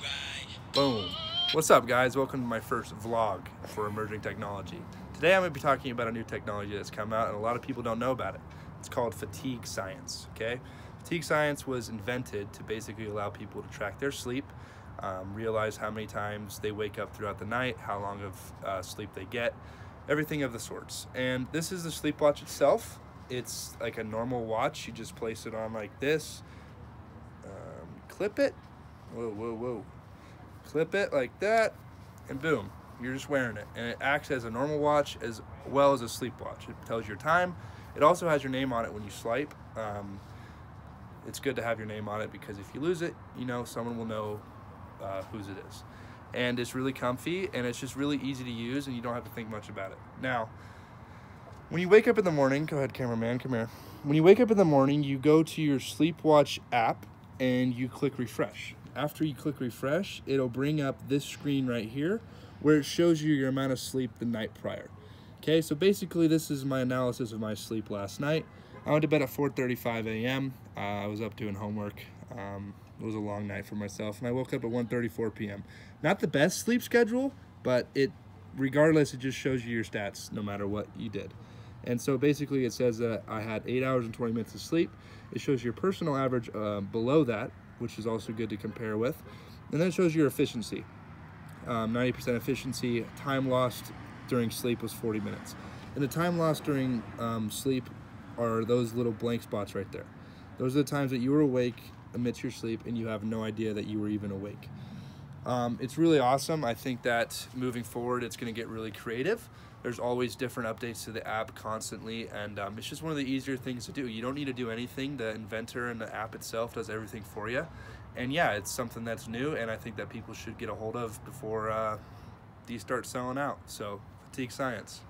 right. Boom. What's up, guys? Welcome to my first vlog for emerging technology. Today I'm going to be talking about a new technology that's come out and a lot of people don't know about it. It's called fatigue science, okay? Fatigue science was invented to basically allow people to track their sleep, um, realize how many times they wake up throughout the night, how long of uh, sleep they get, everything of the sorts. And this is the sleep watch itself. It's like a normal watch. You just place it on like this, clip it. Whoa, whoa, whoa. Clip it like that, and boom, you're just wearing it. And it acts as a normal watch as well as a sleep watch. It tells your time. It also has your name on it when you swipe. Um, it's good to have your name on it because if you lose it, you know, someone will know uh, whose it is. And it's really comfy and it's just really easy to use and you don't have to think much about it. Now, when you wake up in the morning, go ahead, cameraman, come here. When you wake up in the morning, you go to your Sleepwatch app and you click refresh. After you click refresh, it'll bring up this screen right here where it shows you your amount of sleep the night prior. Okay, so basically this is my analysis of my sleep last night. I went to bed at 4.35 a.m. Uh, I was up doing homework. Um, it was a long night for myself, and I woke up at 1.34 p.m. Not the best sleep schedule, but it, regardless, it just shows you your stats no matter what you did. And so basically it says that I had 8 hours and 20 minutes of sleep. It shows your personal average uh, below that, which is also good to compare with. And then it shows your efficiency. 90% um, efficiency, time lost during sleep was 40 minutes. And the time lost during um, sleep are those little blank spots right there. Those are the times that you were awake amidst your sleep and you have no idea that you were even awake. Um, it's really awesome. I think that moving forward, it's going to get really creative. There's always different updates to the app constantly, and um, it's just one of the easier things to do. You don't need to do anything. The inventor and the app itself does everything for you. And yeah, it's something that's new, and I think that people should get a hold of before uh, these start selling out. So, fatigue science.